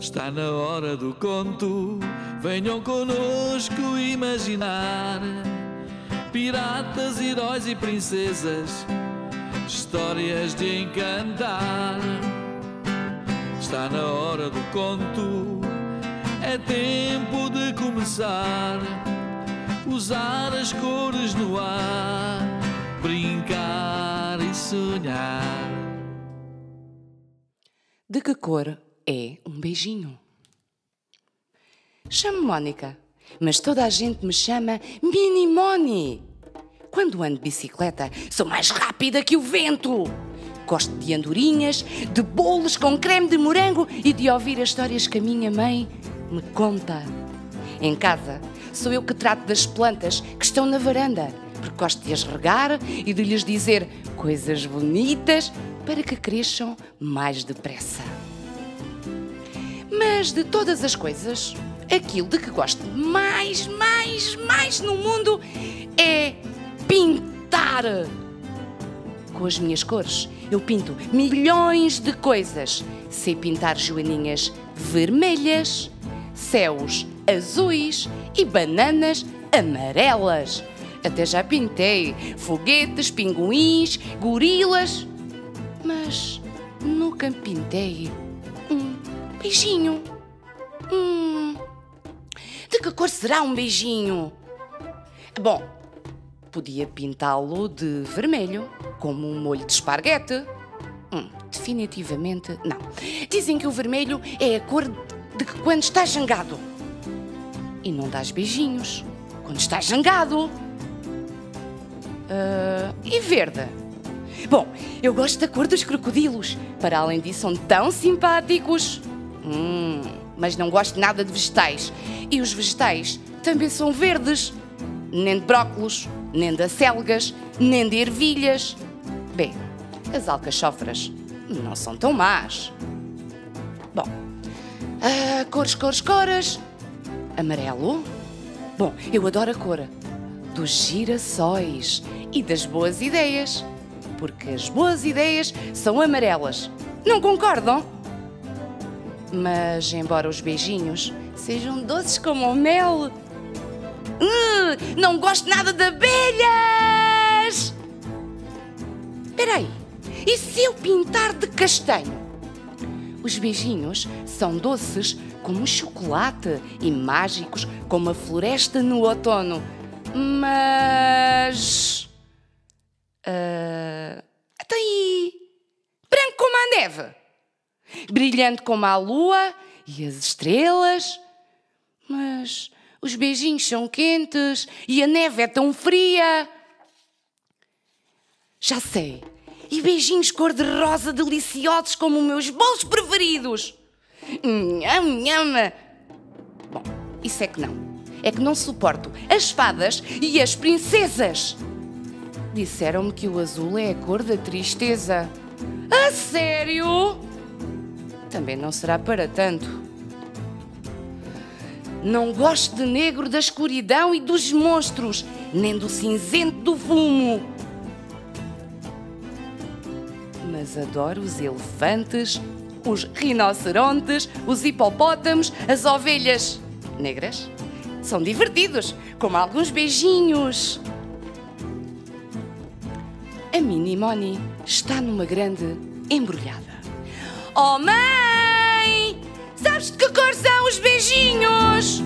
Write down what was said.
Está na hora do conto, venham conosco imaginar piratas, heróis e princesas, histórias de encantar. Está na hora do conto, é tempo de começar. Usar as cores no ar, brincar e sonhar. De que cor é um beijinho? Chamo-me Mónica, mas toda a gente me chama Mini Moni. Quando ando de bicicleta, sou mais rápida que o vento. Gosto de andorinhas, de bolos com creme de morango e de ouvir as histórias que a minha mãe me conta. Em casa, sou eu que trato das plantas que estão na varanda, porque gosto de as regar e de lhes dizer coisas bonitas para que cresçam mais depressa. Mas de todas as coisas, aquilo de que gosto mais, mais, mais no mundo é pintar. Com as minhas cores, eu pinto milhões de coisas. Sei pintar joaninhas vermelhas, céus azuis e bananas amarelas. Até já pintei foguetes, pinguins, gorilas, mas nunca pintei beijinho. Hum, de que cor será um beijinho? Bom, podia pintá-lo de vermelho, como um molho de esparguete. Hum, definitivamente não. Dizem que o vermelho é a cor de que quando estás zangado. E não dás beijinhos quando estás zangado. Ah, e verde? Bom, eu gosto da cor dos crocodilos. Para além disso, são tão simpáticos. Hum, mas não gosto nada de vegetais. E os vegetais também são verdes. Nem de brócolos, nem de acelgas, nem de ervilhas. Bem, as alcachofras não são tão más. Bom, ah, cores, cores, cores. Amarelo? Bom, eu adoro a cor dos girassóis e das boas ideias. Porque as boas ideias são amarelas. Não concordam? Mas, embora os beijinhos sejam doces como o mel, uh, não gosto nada de abelhas! Espera aí, e se eu pintar de castanho? Os beijinhos são doces como chocolate e mágicos como a floresta no outono. Mas. Uh, até aí! Branco como a neve! Brilhante como a lua e as estrelas. Mas os beijinhos são quentes e a neve é tão fria. Já sei. E beijinhos cor-de-rosa deliciosos como os meus bolos preferidos. Nham, nham. Bom, isso é que não. É que não suporto as fadas e as princesas. Disseram-me que o azul é a cor da tristeza. A sério? Também não será para tanto. Não gosto de negro da escuridão e dos monstros, nem do cinzento do fumo. Mas adoro os elefantes, os rinocerontes, os hipopótamos, as ovelhas negras. São divertidos, como alguns beijinhos. A Mini Moni está numa grande embrulhada. Oh mãe, sabes de que cor são os beijinhos?